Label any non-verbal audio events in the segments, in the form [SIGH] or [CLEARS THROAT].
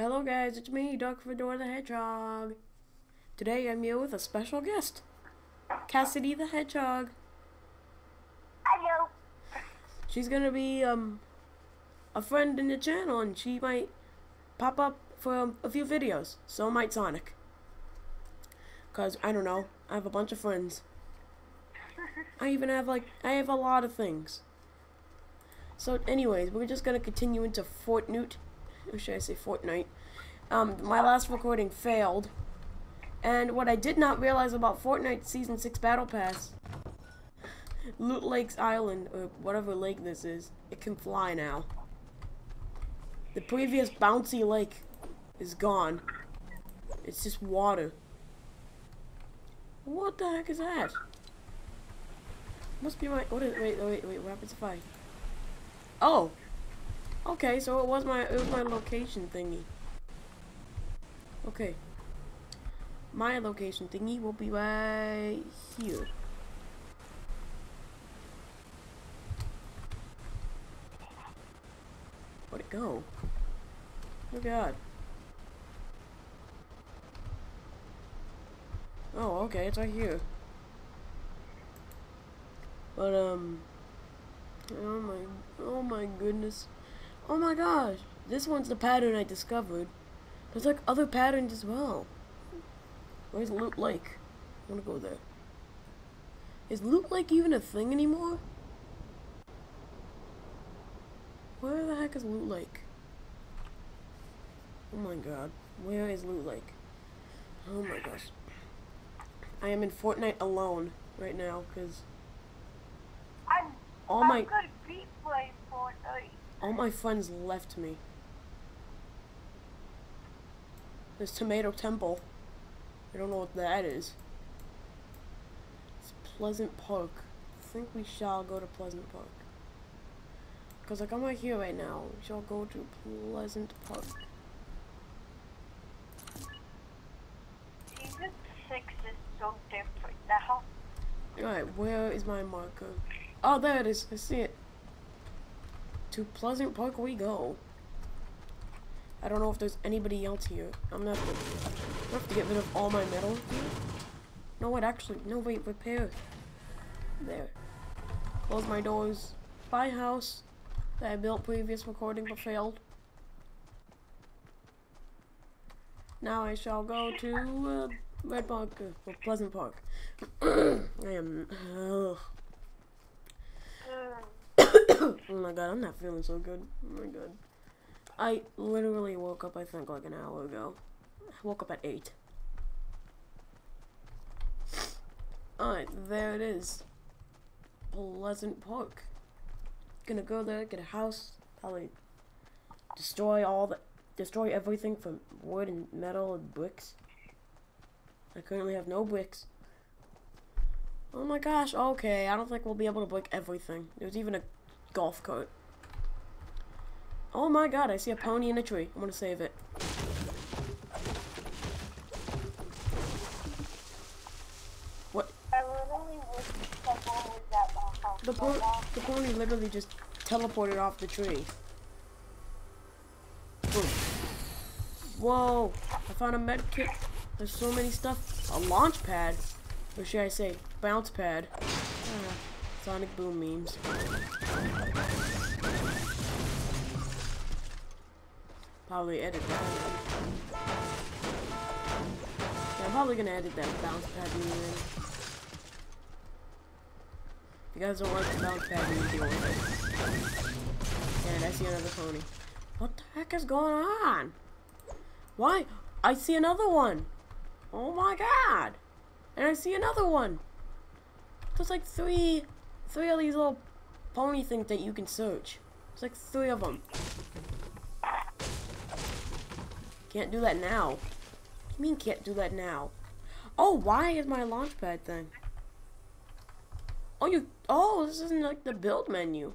Hello guys, it's me, Dark Fedora the Hedgehog. Today I'm here with a special guest, Cassidy the Hedgehog. Hello. She's gonna be um a friend in the channel and she might pop up for um, a few videos. So might Sonic. Cause I don't know, I have a bunch of friends. [LAUGHS] I even have like I have a lot of things. So anyways, we're just gonna continue into Fortnite. Or should I say Fortnite? Um, my last recording failed. And what I did not realize about Fortnite Season 6 Battle Pass, Loot Lake's Island, or whatever lake this is, it can fly now. The previous bouncy lake is gone. It's just water. What the heck is that? Must be my. What is? Wait, wait, wait. What happens if I? Oh. Okay, so it was my it was my location thingy. Okay. My location thingy will be right here. Where'd it go? Oh god. Oh, okay, it's right here. But um Oh my oh my goodness. Oh my gosh. This one's the pattern I discovered. There's like other patterns as well. Where's Loot Lake? I wanna go there. Is Loot Lake even a thing anymore? Where the heck is Loot Lake? Oh my god. Where is Loot Lake? Oh my gosh. I am in Fortnite alone right now because I'm. all I'm my gonna be playing Fortnite. All my friends left me. There's Tomato Temple. I don't know what that is. It's Pleasant Park. I think we shall go to Pleasant Park. Because like I'm right here right now. We shall go to Pleasant Park. Season six is so different now. Alright, where is my marker? Oh, there it is. I see it. To Pleasant Park we go. I don't know if there's anybody else here. I'm I'm gonna have to get rid of all my metal here. No, wait, actually, no, wait, repair. There. Close my doors. Buy house that I built previous recording but failed. Now I shall go to uh, Red Park, uh, or Pleasant Park. [CLEARS THROAT] I am. ugh. Mm, oh my god, I'm not feeling so good. Oh my god. I literally woke up, I think, like an hour ago. I woke up at 8. Alright, there it is. Pleasant Park. Gonna go there, get a house, probably destroy all the. destroy everything from wood and metal and bricks. I currently have no bricks. Oh my gosh, okay, I don't think we'll be able to break everything. There's even a golf cart. Oh my god, I see a pony in a tree. I'm gonna save it. What? The, po the pony literally just teleported off the tree. Boom. Whoa, I found a med kit. There's so many stuff. A launch pad. Or should I say, bounce pad. Sonic Boom memes. Probably edit that. Yeah, I'm probably gonna edit that bounce pad meme in. If you guys don't like the bounce pad meme, deal with it. And I see another pony. What the heck is going on? Why? I see another one. Oh my god. And I see another one. There's like three, three of these little pony things that you can search. It's like three of them. Can't do that now. You mean can't do that now? Oh, why is my launchpad thing? Oh, you. Oh, this isn't like the build menu.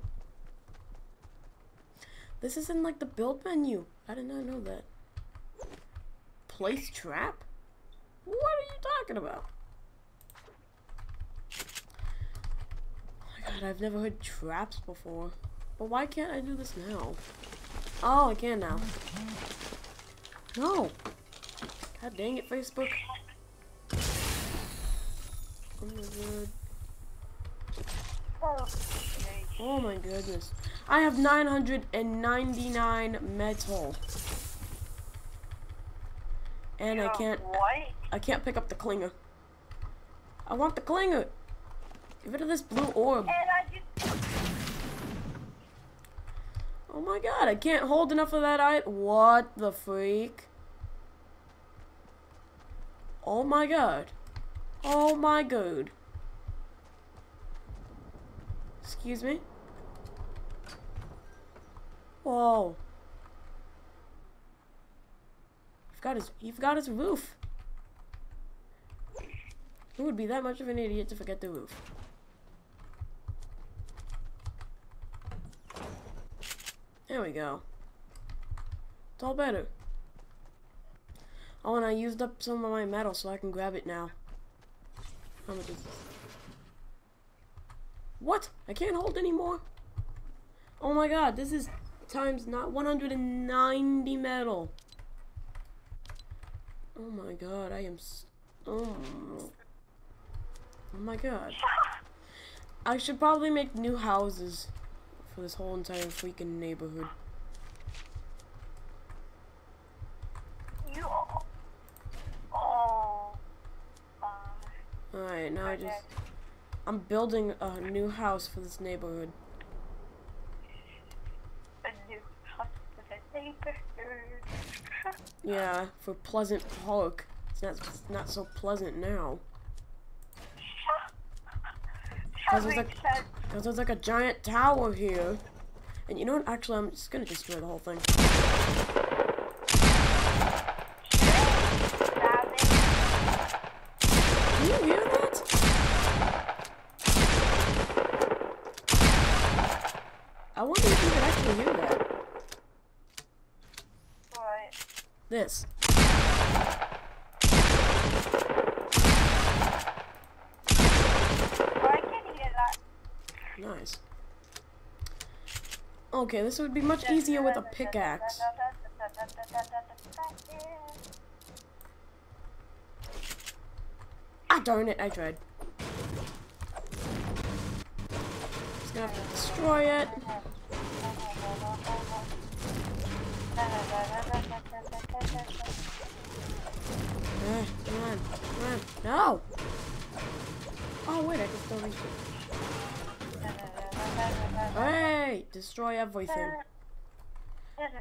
This isn't like the build menu. I did not know that. Place trap? What are you talking about? Oh my god, I've never heard traps before. But why can't I do this now? Oh, I can now. No. God dang it, Facebook. Oh my god. Oh. My goodness. I have 999 metal. And I can't What? I can't pick up the clinger. I want the clinger. Get rid of this blue orb. And I just. Oh my god, I can't hold enough of that eye. What the freak? Oh my god. Oh my god. Excuse me? Whoa. He forgot his, he forgot his roof. Who would be that much of an idiot to forget the roof? There we go. It's all better. Oh, and I used up some of my metal, so I can grab it now. How much is this? What? I can't hold anymore? Oh my god, this is times not 190 metal. Oh my god, I am... Oh. oh my god. I should probably make new houses for this whole entire freaking neighborhood. You. Oh. Alright, now I just... I'm building a new house for this neighborhood. A new house with a neighborhood. Yeah, for Pleasant Park. It's not, it's not so pleasant now. That there's like- Because there's like a giant tower here. And you know what? Actually, I'm just gonna destroy the whole thing. Can you hear that? I wonder if you can actually hear that. What? This. I can hear that. Nice. Okay, this would be much easier with a pickaxe. Ah, darn it, I tried. Just gonna have to destroy it. Eh, come on, come on. No! Oh, wait, I can still reach it. Hey! Destroy everything.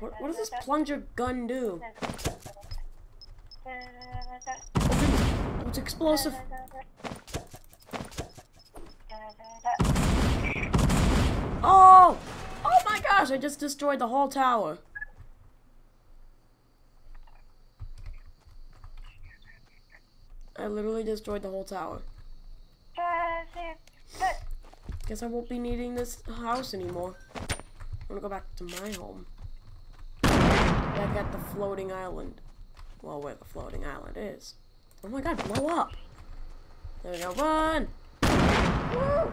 What, what does this plunger gun do? Oh, it's explosive. Oh! Oh my gosh, I just destroyed the whole tower. I literally destroyed the whole tower. Guess I won't be needing this house anymore. I'm gonna go back to my home. I got the floating island. Well, where the floating island is. Oh my god, blow up! There we go, run! Woo!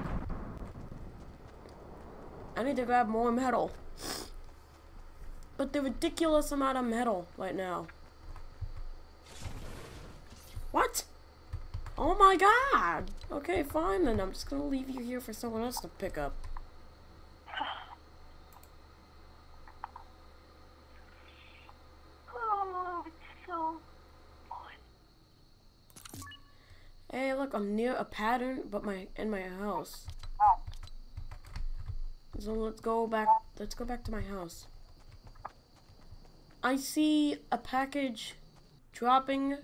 I need to grab more metal. But the ridiculous amount of metal right now. What? Oh my god! Okay, fine then. I'm just gonna leave you here for someone else to pick up. Oh, it's so Hey, look, I'm near a pattern, but my in my house. So let's go back. Let's go back to my house. I see a package dropping,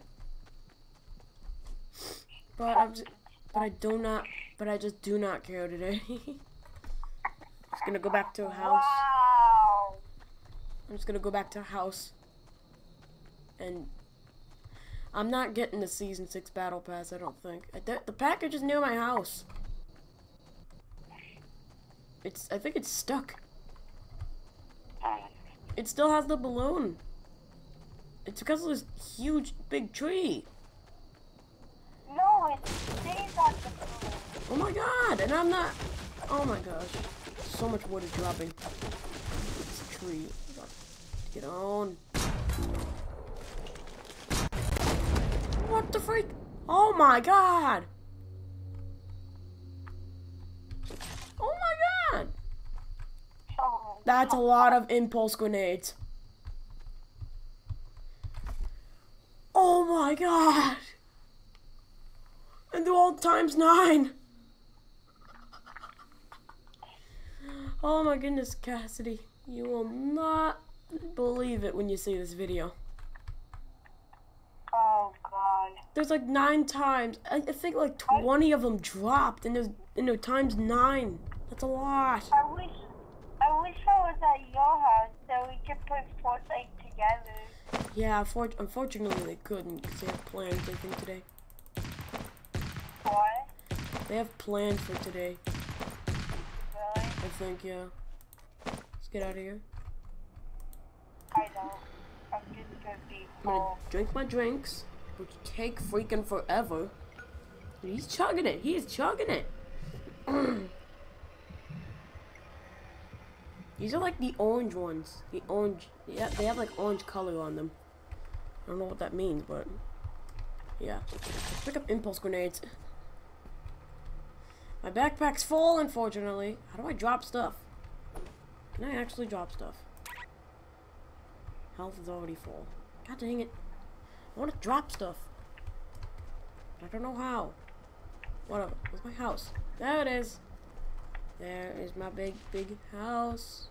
but I'm just, but I do not. But I just do not care today. [LAUGHS] I'm just gonna go back to a house. Wow. I'm just gonna go back to a house. And I'm not getting the season six battle pass. I don't think. I th- the package is near my house. It's. I think it's stuck. It still has the balloon. It's because of this huge, big tree. No, it stays on the balloon. Oh my god! And I'm not. Oh my gosh. So much wood is dropping. It's a tree. Get on. What the freak? Oh my god! Oh my god! That's a lot of impulse grenades. Oh my god! And they're all times nine! Oh my goodness, Cassidy. You will not believe it when you see this video. oh God. There's like nine times. I, think like 20 of them dropped, and there's and they're times nine. That's a lot. I wish, I wish I was at your house so we could play Fortnite together. Yeah, for, unfortunately they couldn't because they have plans, I think, today. What? They have plans for today, Really? I think, yeah. Let's get out of here. I don't. I'm just gonna be I'm gonna drink my drinks, which take freaking forever. He's chugging it. He is chugging it. [CLEARS THROAT] These are like the orange ones. The orange. Yeah, they have like orange color on them. I don't know what that means, but yeah. Let's pick up impulse grenades. My backpack's full, unfortunately. How do I drop stuff? Can I actually drop stuff? Health is already full. God dang it. I want to drop stuff. I don't know how. Whatever. Where's my house? There it is. There is my big, big house.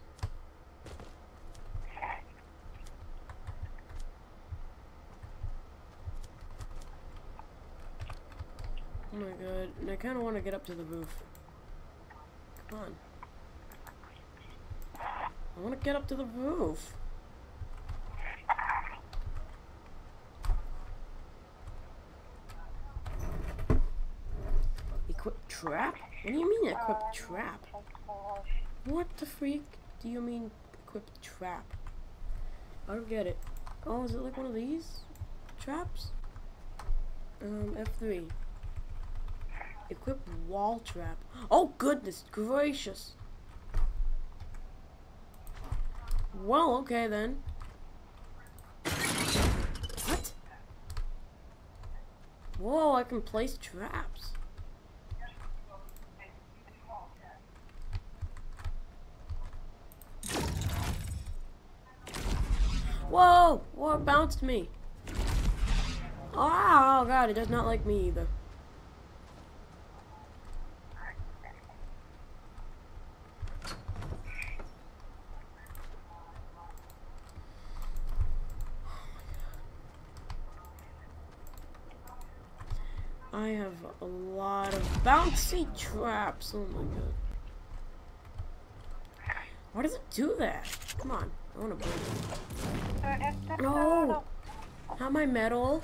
Oh my god. And I kind of want to get up to the roof. Come on. I want to get up to the roof. Equip trap? What do you mean equip trap? What the freak do you mean equip trap? I don't get it. Oh, is it like one of these traps? Um, F3. Equip wall trap. Oh, goodness gracious. Well, okay then. What? Whoa, I can place traps. Whoa! It bounced me. Ah, oh, god, it does not like me either. I have a lot of bouncy traps. Oh my god. Why does it do that? Come on. I want to break it. No! Not my metal.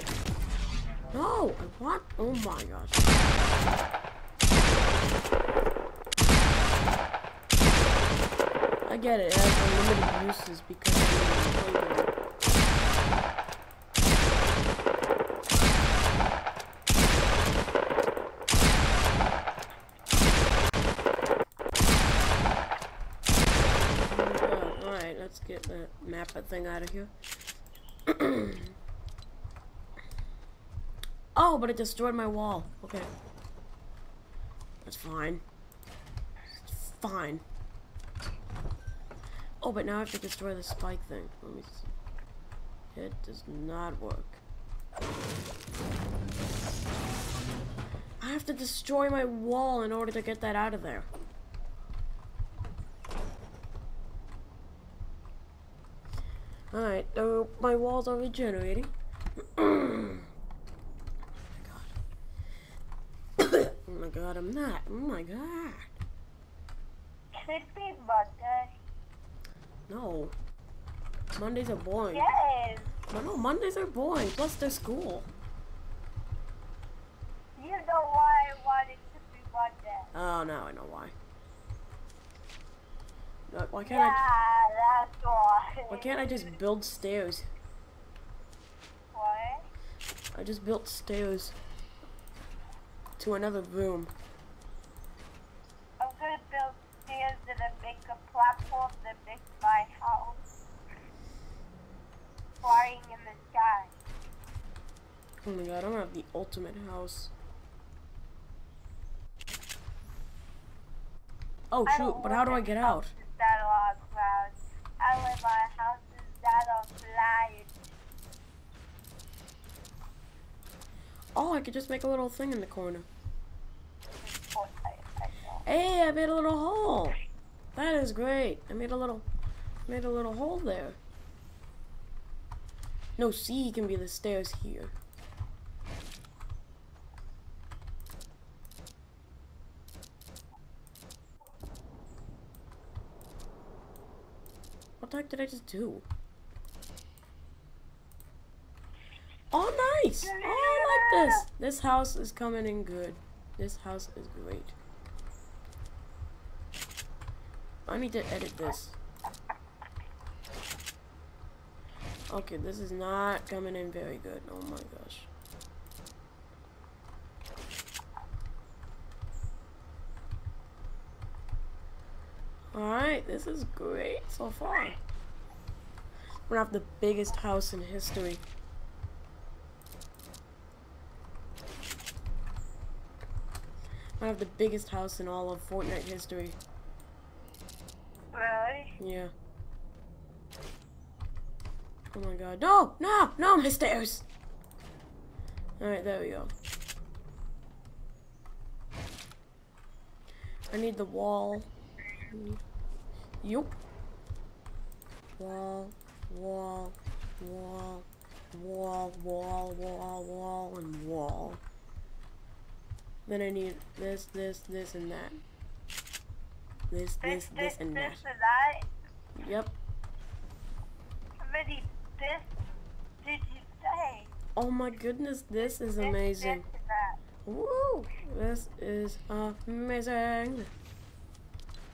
No! I want. Oh my gosh. I get it. It has unlimited uses because of the flavor. Alright, let's get that map thing out of here. [CLEARS THROAT] oh, but it destroyed my wall. Okay. That's fine. It's fine. Oh, but now I have to destroy the spike thing. Let me see. It does not work. I have to destroy my wall in order to get that out of there. Alright, uh, my walls are regenerating. oh my god. oh my god, I'm not. Oh my god. Be Monday. No. Mondays are boring. Yes. No, no, Mondays are boring. Plus, they're school. You know why I wanted to be Monday. Oh, now I know why. Why can't Yeah, I? that's why. Why can't I just build stairs? What? I just built stairs to another room. I'm gonna build stairs and then make a platform that makes my house flying in the sky. Oh my god, I'm gonna have the ultimate house. Oh shoot, but how do I get out? houses That are on ground. I live on houses that are flying. Oh, I could just make a little thing in the corner. Fortnite, I know. Hey, I made a little hole. That is great. I made a little, made a little hole there. No, C can be the stairs here. What the heck did I just do? Oh, nice! Oh, this. This house is coming in good. This house is great. I need to edit this. Okay, this is not coming in very good. Oh my gosh. Alright, this is great so far. We're gonna have the biggest house in history. I have the biggest house in all of Fortnite history. Really? Yeah. Oh my god. No! No! No, my stairs! Alright, there we go. I need the wall. Yup. Wall, wall, wall, wall, wall, wall, wall, and wall. Then I need this, this, this, and that. This, this, this, and that. this, and that. Yep. How many this did you say? Oh my goodness, this is This, amazing. This, and that. Woo! This is amazing.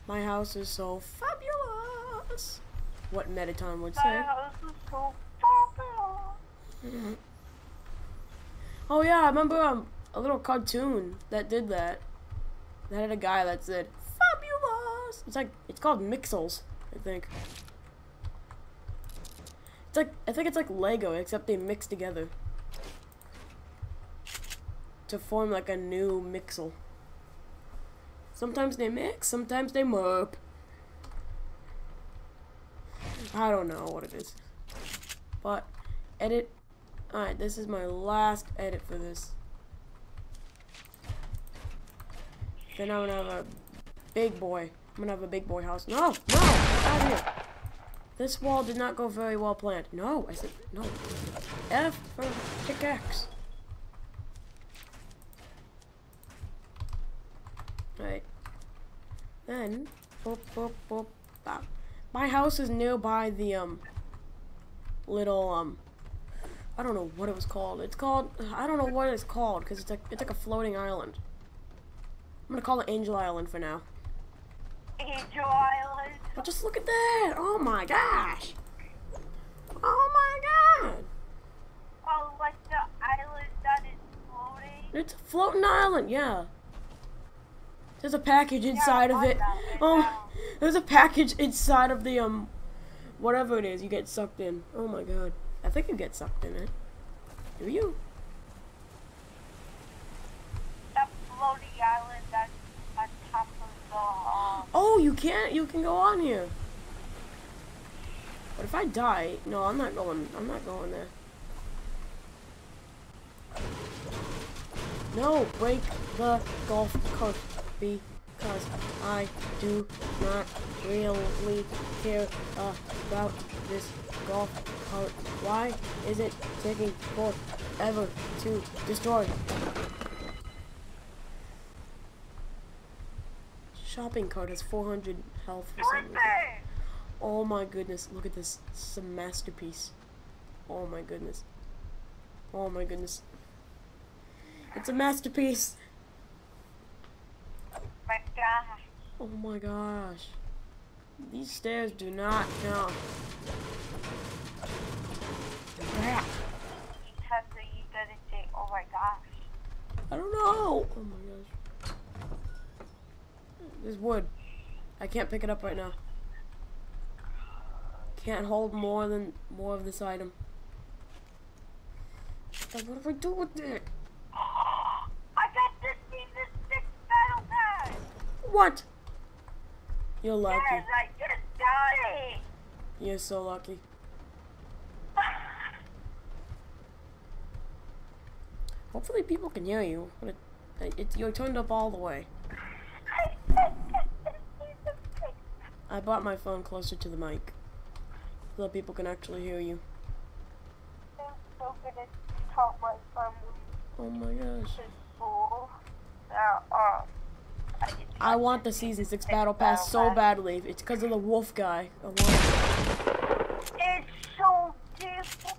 My house is so fabulous. What Mettaton would My say. My house is so fabulous. Mhm. Oh yeah, I remember um, a little cartoon that did that. That had a guy that said fabulous. It's like it's called Mixels, I think. It's like I think it's like Lego except they mix together to form like a new Mixel. Sometimes they mix, sometimes they merp. I don't know what it is. But edit Alright, this is my last edit for this. Then I'm gonna have a big boy. I'm gonna have a big boy house. No! No! Out of here! This wall did not go very well planned. No! I said no. F for pickaxe. Right. Then boop boop boop bop. My house is nearby the um little um I don't know what it was called. It's called I don't know what it's called because it's like it's like a floating island. I'm gonna call it Angel Island for now. Angel Island. But just look at that! Oh my gosh! Oh my god! Oh, like the island that is floating. It's a floating island, yeah. There's a package inside of it. Oh, know. there's a package inside of the um, whatever it is. You get sucked in. Oh my god! I think you get sucked in it. Do you? That floating island that's on top of the. You can't. You can go on here. But if I die, no, I'm not going. I'm not going there. No, break the golf cart because I do not really care about this golf cart. Why is it taking forever to destroy? Shopping cart has 400 health for some reason. Oh my goodness, look at this. This is a masterpiece. Oh my goodness. Oh my goodness. It's a masterpiece. My gosh. Oh my gosh. These stairs do not. Because you gonna say, oh my gosh. I don't know. Oh my gosh. There's wood. I can't pick it up right now. Can't hold more than more of this item. Then what do I do with it? I got the season six battle pass. What? You're lucky. Yes, I just got it. You're so lucky. [SIGHS] Hopefully people can hear you. But it, it, you're turned up all the way. I just got the season six. I brought my phone closer to the mic. So that people can actually hear you. So gonna tell my family Oh my gosh. school um. I, I want the season 6 battle pass so badly. It's because of the wolf guy. I want it. It's so different.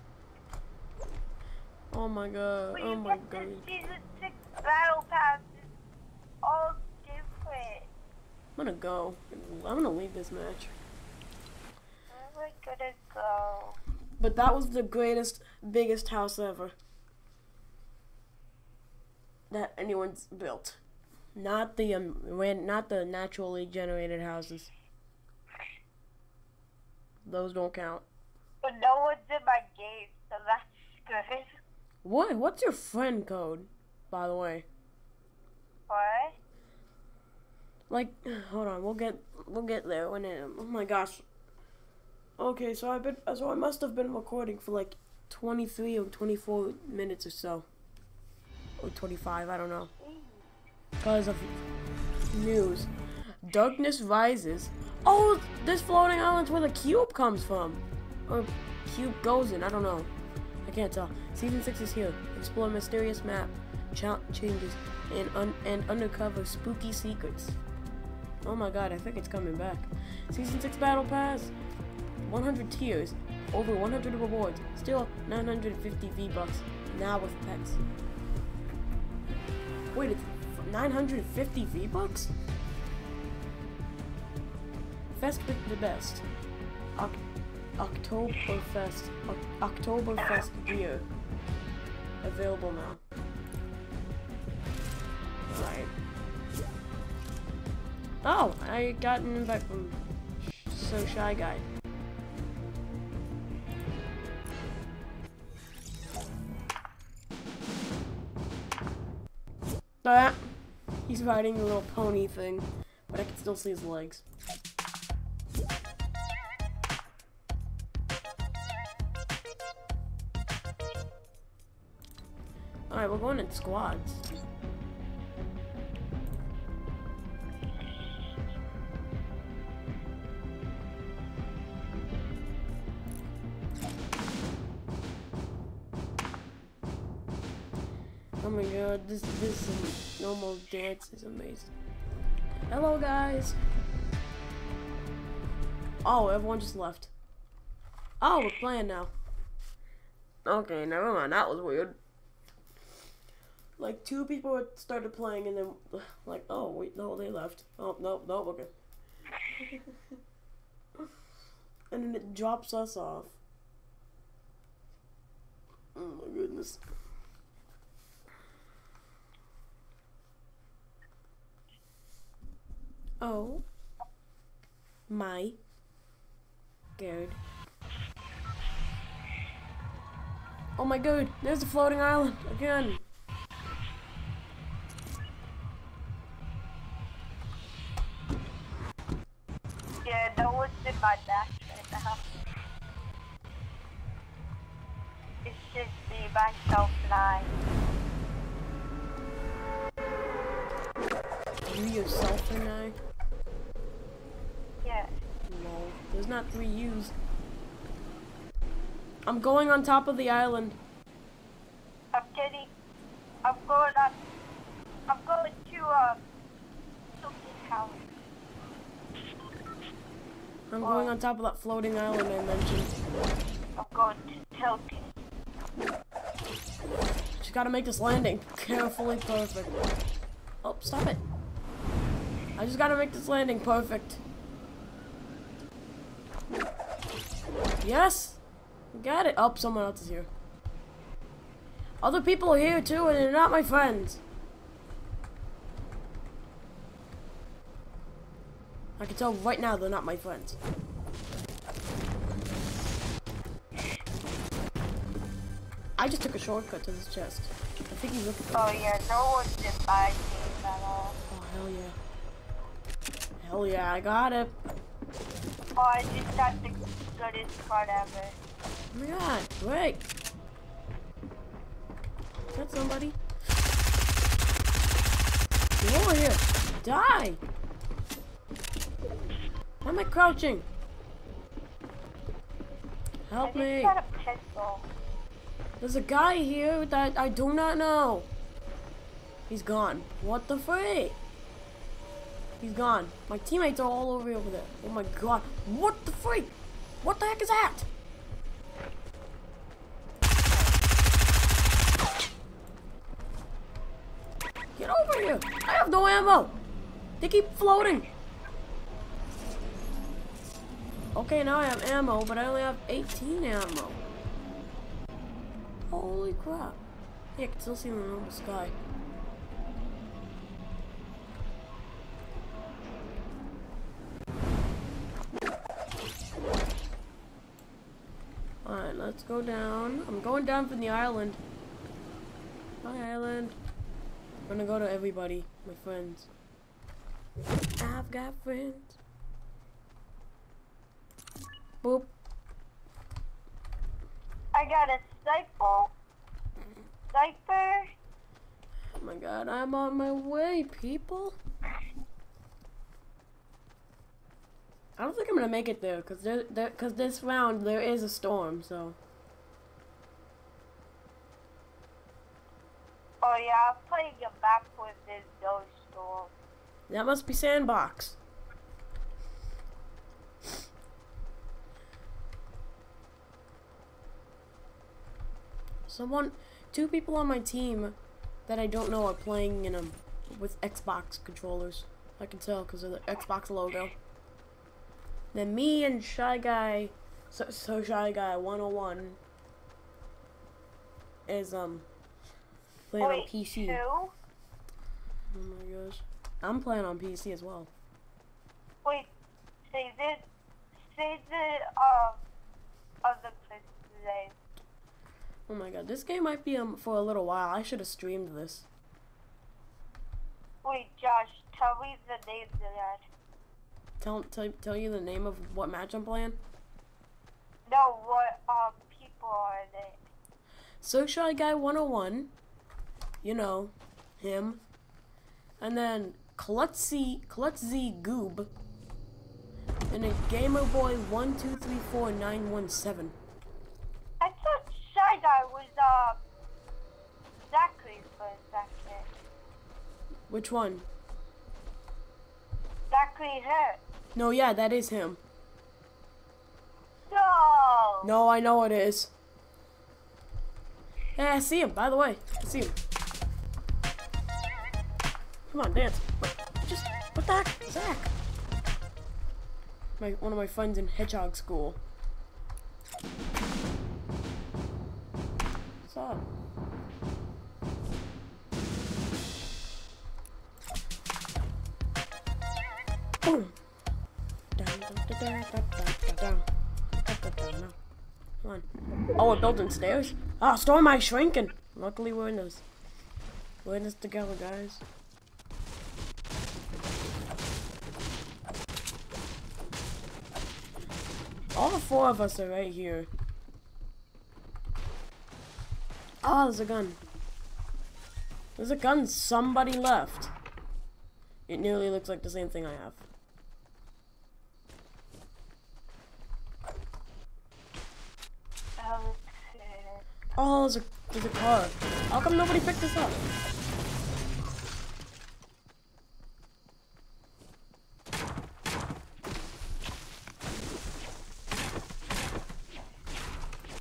Oh my god. When Oh my god. season six battle pass, all. I'm gonna go. I'm gonna leave this match. Where am gonna go? But that was the greatest, biggest house ever that anyone's built. Not the um, ran, not the naturally generated houses. Those don't count. But no one's in my game, so that's good. What? What's your friend code, by the way? What? Like, hold on, we'll get we'll get there when it. Oh my gosh. Okay, so I've been so I must have been recording for like 23 or 24 minutes or so, or 25. I don't know. Because of news, darkness rises. Oh, this floating island's where the cube comes from, or cube goes in. I don't know. I can't tell. Season six is here. Explore mysterious map, cha- changes, and un- and undercover spooky secrets. Oh my god, I think it's coming back. Season 6 Battle Pass. 100 tiers. Over 100 rewards. Still 950 V-Bucks. Now with pets. Wait, it's 950 V-Bucks? Fest with the best. Oc- Oktoberfest. Oc- Oktoberfest beer. Available now. Oh, I got an invite from So Shy Guy. Ah, he's riding a little pony thing, but I can still see his legs. Alright, we're going in squads. Oh my god, this this normal dance is amazing. Hello guys. Oh, everyone just left. Oh, we're playing now. Okay, never mind. That was weird. Like two people started playing and then like, oh wait, no, they left. Oh no, no, okay. [LAUGHS] and then it drops us off. Oh my goodness. Oh my god. Oh my god, there's a floating island again. Yeah, no one's in my match right now. It's just me, myself, and I. You yourself and I. Yeah. There's not three U's. I'm going on top of the island. I'm getting. I'm going up. I'm going to, uh. Something house. I'm going on top of that floating island I mentioned. I'm going to Tilted. Just gotta make this landing [LAUGHS] carefully perfect. Oh, stop it. I just gotta make this landing perfect. Yes! Got it. Oh, someone else is here. Other people are here too, and they're not my friends. I can tell right now they're not my friends. I just took a shortcut to this chest. I think he's looking for Oh yeah, no one's in my team at all. Oh, hell yeah. Hell yeah, I got it. Oh, I just got the goodest part ever. Oh my god, great. Got somebody. Get over here. Die. Why am I crouching? I Help just me. got a pistol. There's a guy here that I do not know. He's gone. What the freak? He's gone. My teammates are all over over there. Oh my god. What the freak? What the heck is that? Get over here. I have no ammo. They keep floating. Okay, now I have ammo, but I only have 18 ammo. Holy crap. Yeah, I can still see them in the sky. Let's go down. I'm going down from the island. Hi, island. I'm gonna go to everybody, my friends. I've got friends. Boop. I got a sniper. Sniper. Oh my god, I'm on my way, people. I don't think I'm gonna make it there, cause there, there, cause this round there is a storm, so. Oh yeah, I'm playing a map with this no storm. That must be Sandbox. Someone, two people on my team that I don't know are playing in them with Xbox controllers. I can tell because of the Xbox logo. Then me and Shy Guy, so, so Shy Guy 101 is um playing on PC. two? Oh my gosh. I'm playing on PC as well. Wait, say the, say the, um, other person's name. Oh my god, this game might be um for a little while. I should have streamed this. Wait, Josh, tell me the names of that. Tell tell tell you the name of what match I'm playing. No, what, um, people are they? So Shy Guy 101, you know, him, and then Klutzy Klutzy Goob, and a Gamer Boy one two three four nine one seven. I thought Shy Guy was, um, Zachary for a second. Which one? Zachary hurt. No, yeah, that is him. No! No, I know it is. Yeah, I see him. By the way, I see him. Come on, dance. Just what the heck, Zach? My one of my friends in Hedgehog School. What's up? Boom. Oh, we're building stairs? Ah, oh, storm eye shrinking. Luckily, we're in this. We're in this together, guys. All four of us are right here. Oh, there's a gun. There's a gun somebody left. It nearly looks like the same thing I have. Oh, there's a, there's a car. How come nobody picked this up?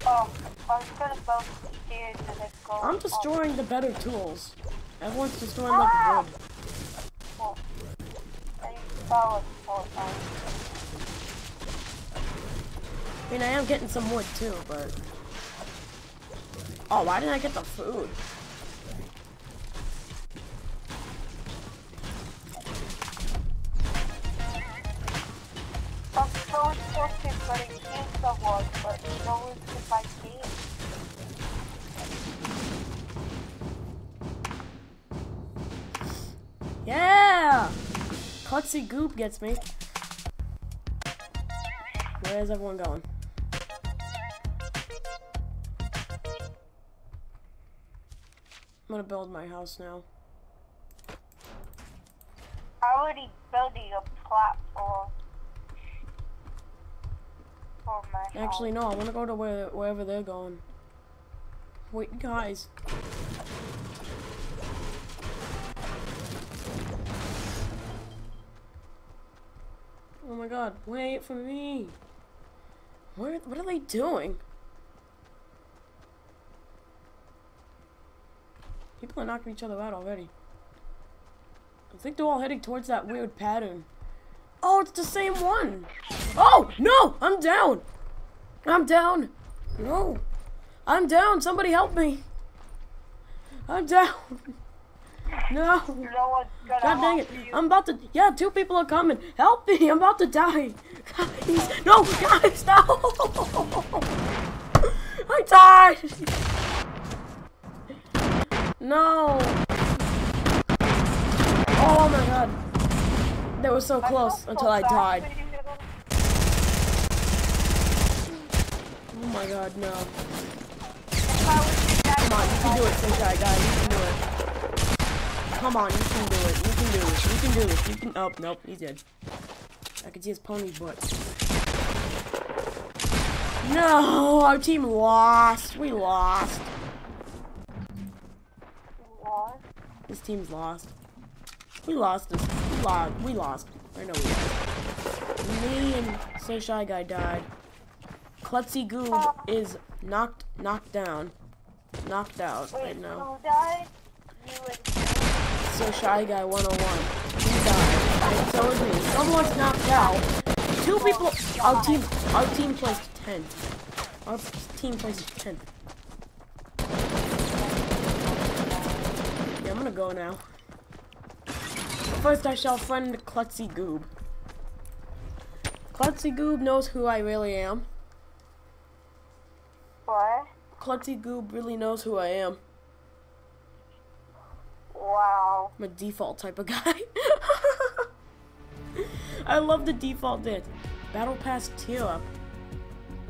oh, I was gonna go upstairs and then go. I'm destroying the better tools. Everyone's destroying like ah! wood. I saw it four times. I mean, I am getting some wood too, but... Oh, why didn't I get the food? Goop gets me. Where's everyone going? I'm gonna build my house now. already building a platform for my house. Actually, no, I wanna go to where wherever they're going. Wait, guys. My god, wait for me. What, what are they doing? People are knocking each other out already. I think they're all heading towards that weird pattern. Oh, it's the same one. Oh, no, I'm down. I'm down. No. I'm down. Somebody help me. I'm down. [LAUGHS] No. No one's gonna God dang it. I'm about to. Yeah, two people are coming. Help me. I'm about to die. Guys. No, guys, no. [LAUGHS] I died. No. Oh my god. That was so close until I died. Oh my god, no. If I was dead, Come on, you can do it, Sunshine guy. You can do it. Come on, you can do it. You can do it. You can do it. You can. Oh, nope, he's dead. I can see his pony butt. No, our team lost. We lost. What? This team's lost. We lost this. We lost. We lost. I know we lost. Me and So Shy Guy died. Klutzy Goob is knocked knocked down. Knocked out Wait, right now. who died? You and So Shy Guy 101. He died. And so is me. Someone's knocked out. Two people our team our team placed 10. Our team placed 10th. Yeah, I'm gonna go now. First I shall friend Klutzy Goob. Klutzy Goob knows who I really am. what? Klutzy Goob really knows who I am. Wow. I'm a default type of guy. [LAUGHS] I love the default dance. Battle Pass tier up.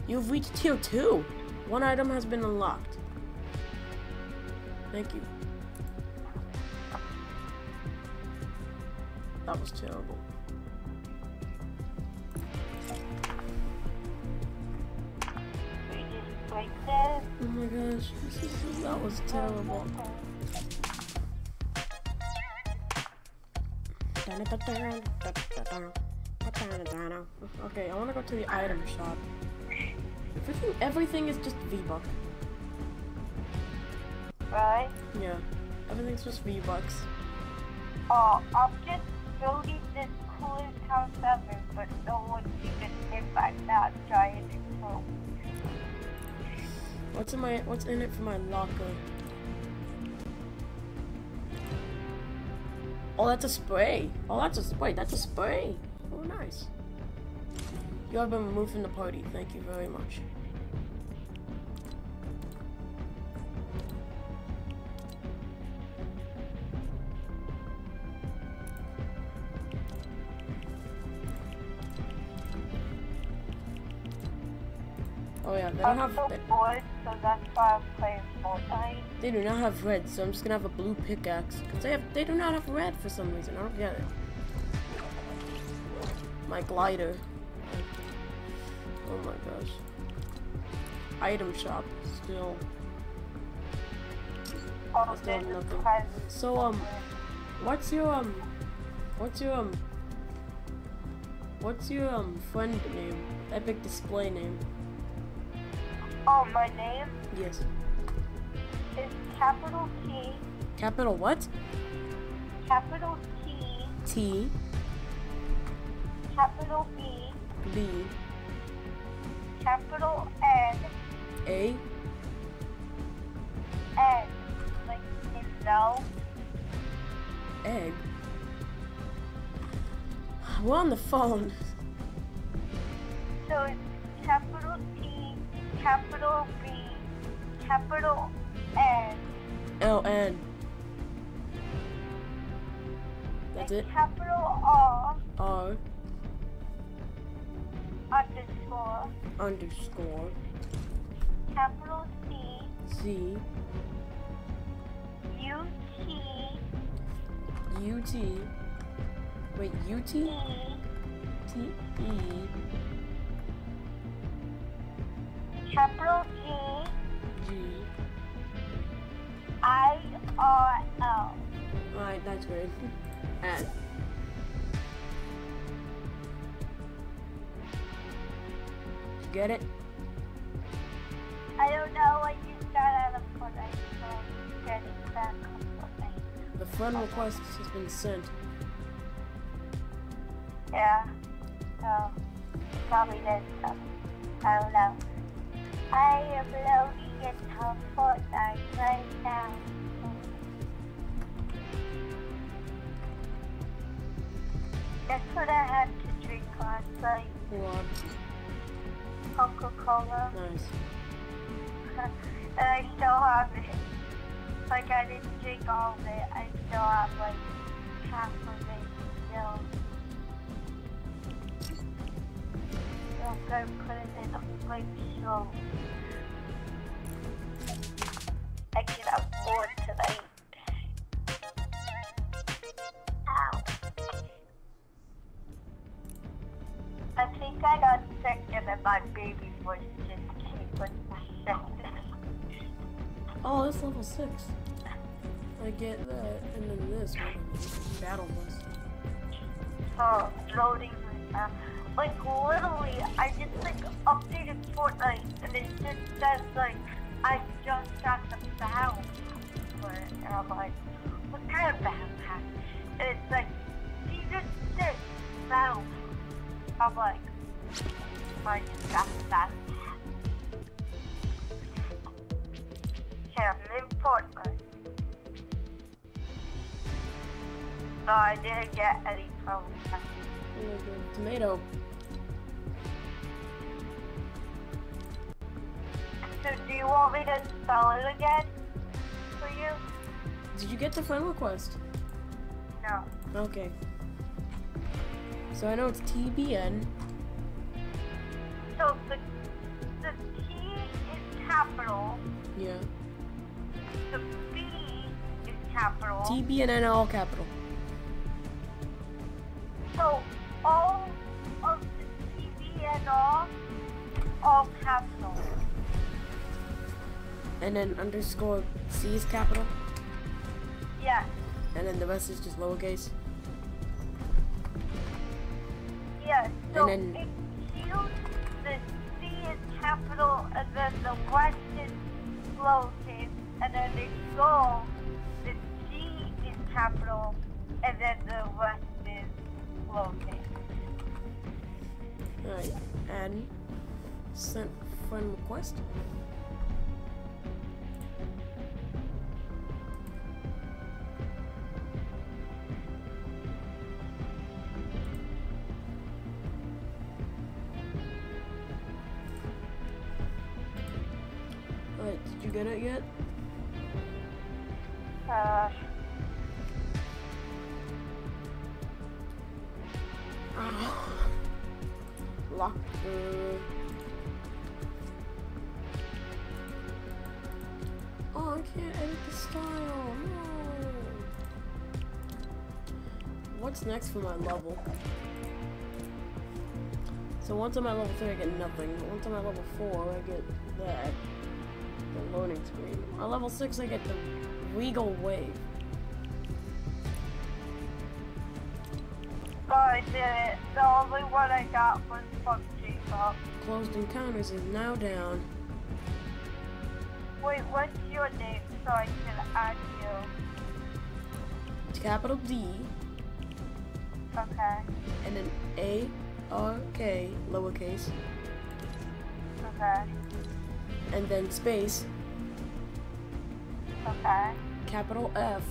You've reached tier 2. One item has been unlocked. Thank you. That was terrible. We just like this. Oh my gosh, that was terrible. Okay, I want to go to the item shop. Everything, everything is just V-Buck. Right? Yeah, everything's just V-Bucks. Oh, I'm just building this cool house 7, but no one's even hit by that giant explode. What's in my What's in it for my locker? Oh, that's a spray. Oh, that's a spray. That's a spray. Oh, nice. You have been removed from the party. Thank you very much. Oh yeah, they don't I'm have. so bored, so that's why I'm playing Fortnite. They do not have red, so I'm just gonna have a blue pickaxe. Cause they have. They do not have red for some reason. I don't get it. My glider. Oh my gosh. Item shop still. Oh, still have nothing. So um, what's your um, what's your um, what's your um friend name? Epic display name. Oh, my name Yes. Capital T, Capital what? capital T, T. Capital B, B. Capital N, A. N, like no, egg. We're on the phone. so it's capital T, capital B, capital N, L N. That's it? Capital R. R. Underscore. Underscore. Capital C. C. U T. U T. Wait, U T? E. T E. Capital G. G. I R L. Alright, that's great. Add. [LAUGHS] You get it? I don't know what you got out of what I said. Getting back. The friend request has been sent. Yeah. So probably did something. I don't know. I am loading into Fortnite That's what I had to drink last night. What? Coca-Cola. Nice. [LAUGHS] and I still have it. Like I didn't drink all of it. I still have like half of it still. So I'm gonna put it in a like so I can afford more 6. I get that. And then this. Battle bus. uh, loading now. Like literally, I just like updated Fortnite and it just says like I just got the battle and I'm like, what kind of battle pass? And it's like season six battle. I'm like, I just got the battle I'm. No, I didn't get any problem. Good. Tomato. So do you want me to spell it again for you? Did you get the friend request? No. Okay. So I know it's TBN. So the the T is capital, Yeah. The B is capital. TBN and all capital. so all of the TV and all, all capital. And then underscore C is capital. Yes. And then the rest is just lowercase. Yes. So And then- Q, the C is capital, and then the rest is lowercase, and then they goal, the G is capital, and then the rest is lowercase. Alright. And sent friend request. Uh... Oh, I can't edit the style. No. What's next for my level? So once I'm at level 3, I get nothing. Once I'm at level 4, I get that. The loading screen. At level 6, I get the Regal Wave. Did it. The only one I got was PUBG, but Close Encounters is now down. wait, what's your name so I can add you? It's Capital D, Okay, and then A, R, K, lowercase, okay, and then space, okay, capital F,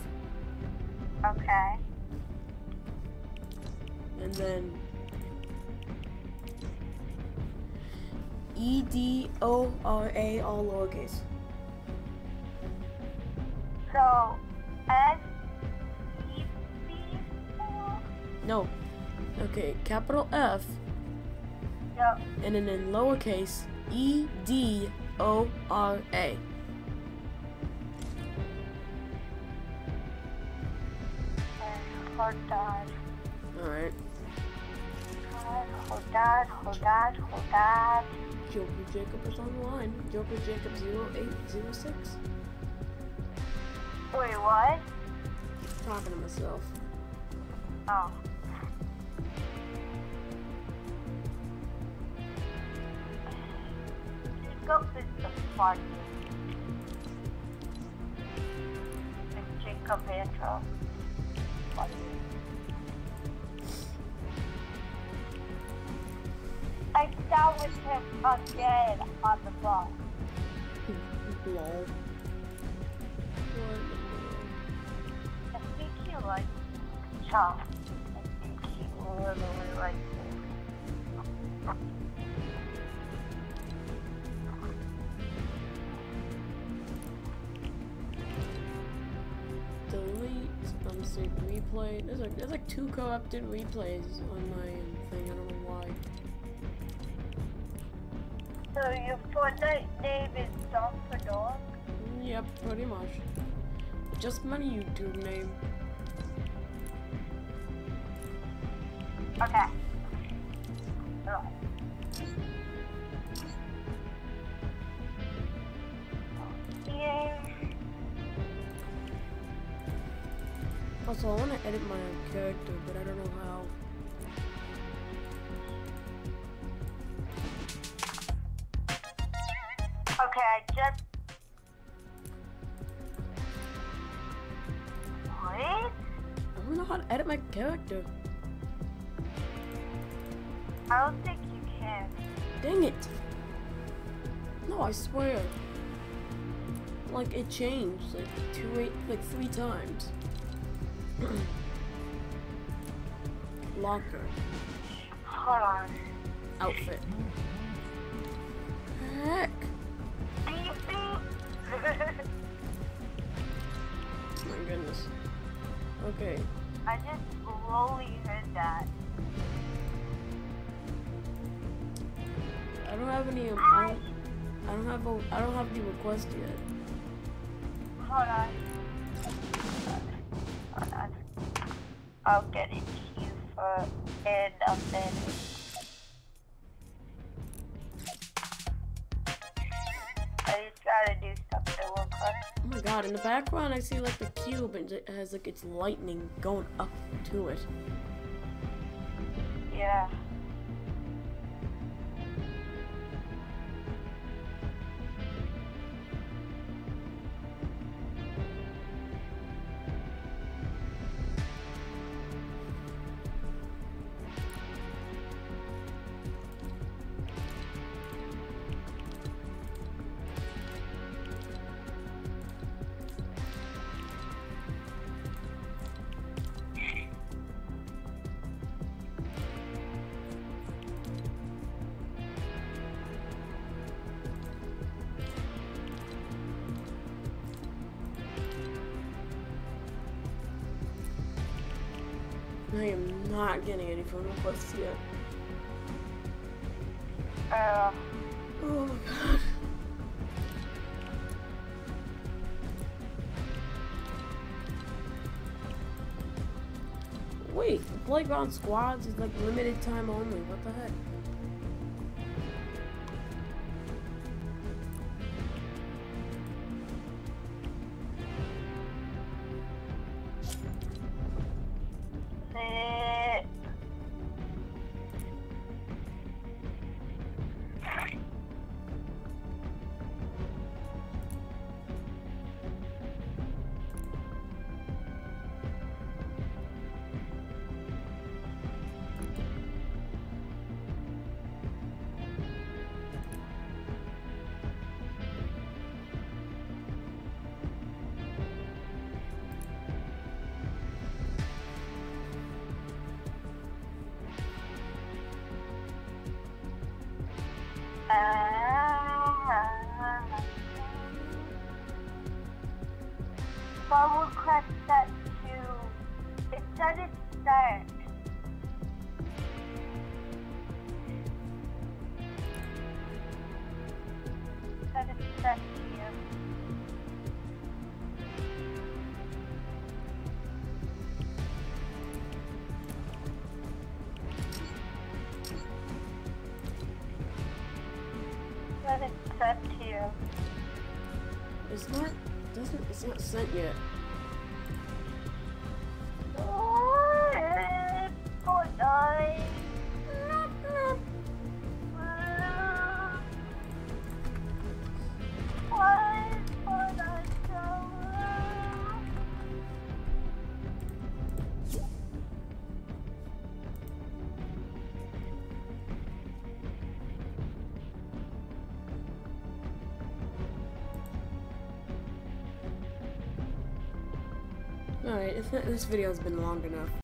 okay. And then E D O R A all lowercase. So, S E C No. Okay, capital F, Yep. and then in lowercase E D O R A. And hold on. Alright. Hold on, hold on, hold on. Joker Jacob is online. Joker Jacob 0806. Wait, what? Talking to myself. Oh. Jacob is the funny. Jacob Andrew. Funny. I with him again on the bus. I think he likes Chop. I think he really likes it. Delete. Let. Replay. There's like there's like two corrupted replays on my um, thing. I don't know why. So your Fortnite name is Dog for Dog? Yep, pretty much. Just my YouTube name. Okay. Oh. Yeah. Also, I want to edit my character, but I don't know how. Character. I don't think you can. Dang it. No, I swear. Like it changed like two eight like three times. [CLEARS THROAT] Locker. Hold on. Outfit. Have any um, I don't, I don't have a I don't have the request yet. Hold on. Hold on. I'll get it to you for in a minute. I just gotta do something. Oh my god, in the background I see like the cube and it has like its lightning going up to it. Yeah. I am not getting any phone requests yet. Uh, Oh my god. Wait, Playground Squads is like limited time only. What the heck? Sent yet. All right. This video's been long enough.